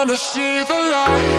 wanna see the light.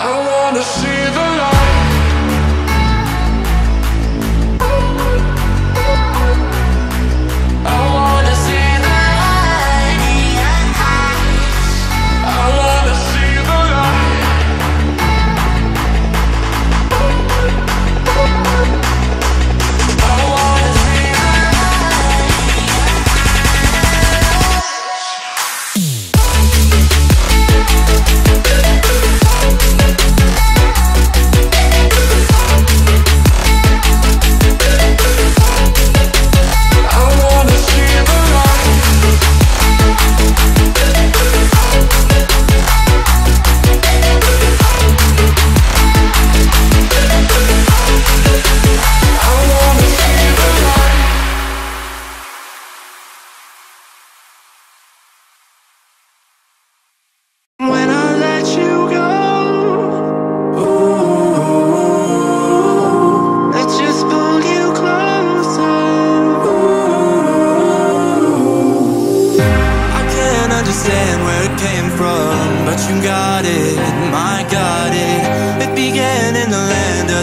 I wanna see the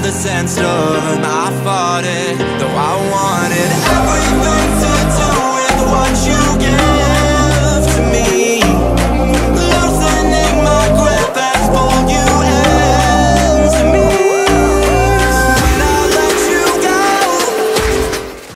the sandstorm. I fought it, though I wanted everything.